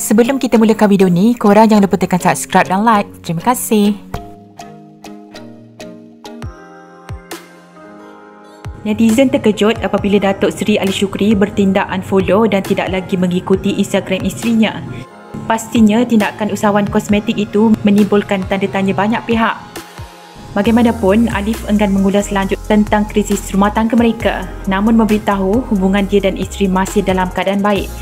Sebelum kita mulakan video ni, korang jangan lupa tekan subscribe dan like. Terima kasih. Netizen terkejut apabila Datuk Seri Ali Shukri bertindak unfollow dan tidak lagi mengikuti Instagram isterinya. Pastinya tindakan usahawan kosmetik itu menimbulkan tanda tanya banyak pihak. Bagaimanapun, Alif enggan mengulas lanjut tentang krisis rumah tangga mereka namun memberitahu hubungan dia dan isteri masih dalam keadaan baik.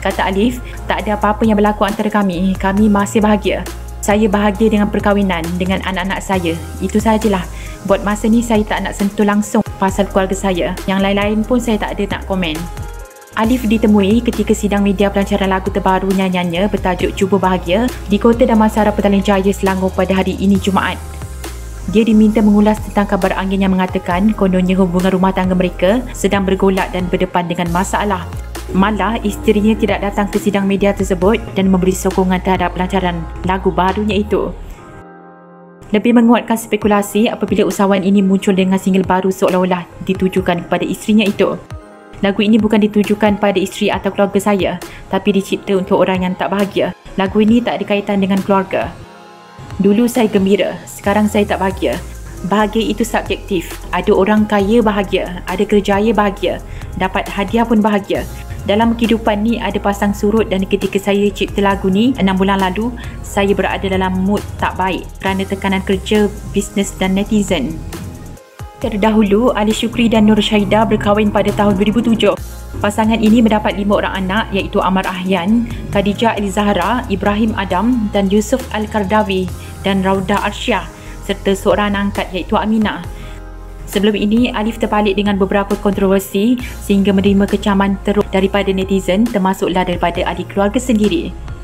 Kata Alif, tak ada apa-apa yang berlaku antara kami. Kami masih bahagia. Saya bahagia dengan perkahwinan dengan anak-anak saya. Itu sajalah. Buat masa ni saya tak nak sentuh langsung pasal keluarga saya. Yang lain-lain pun saya tak ada nak komen. Alif ditemui ketika sidang media pelancaran lagu terbaru nyanyiannya bertajuk Cuba Bahagia di Kota Damansara Petaling Jaya Selangor pada hari ini Jumaat. Dia diminta mengulas tentang kabar angin yang mengatakan kononnya hubungan rumah tangga mereka sedang bergolak dan berdepan dengan masalah. Malah isterinya tidak datang ke sidang media tersebut dan memberi sokongan terhadap pelancaran lagu barunya itu. Lebih menguatkan spekulasi apabila usahawan ini muncul dengan single baru seolah-olah ditujukan kepada isterinya itu. Lagu ini bukan ditujukan pada isteri atau keluarga saya, tapi dicipta untuk orang yang tak bahagia. Lagu ini tak ada kaitan dengan keluarga. Dulu saya gembira, sekarang saya tak bahagia. Bahagia itu subjektif. Ada orang kaya bahagia, ada kerjaya bahagia, dapat hadiah pun bahagia dalam kehidupan ni ada pasang surut dan ketika saya cipta lagu ni 6 bulan lalu saya berada dalam mood tak baik kerana tekanan kerja, bisnes dan netizen. Terdahulu, Ali Shukri dan Nur Syahidah berkahwin pada tahun 2007. Pasangan ini mendapat lima orang anak iaitu Amar Ahyan, Khadijah Ali Zahra, Ibrahim Adam dan Yusuf Al-Kardawi dan Raudah Arsyah serta seorang angkat iaitu Aminah. Sebelum ini, Alif terbalik dengan beberapa kontroversi sehingga menerima kecaman teruk daripada netizen termasuklah daripada ahli keluarga sendiri.